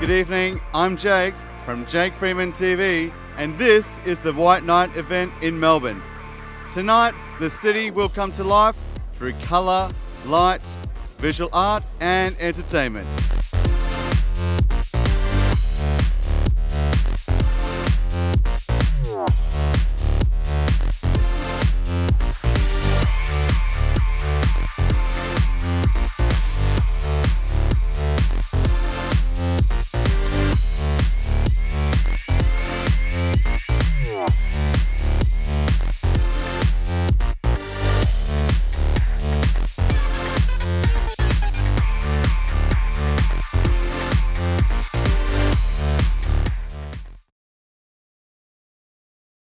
Good evening, I'm Jake from Jake Freeman TV, and this is the White Night event in Melbourne. Tonight, the city will come to life through colour, light, visual art, and entertainment.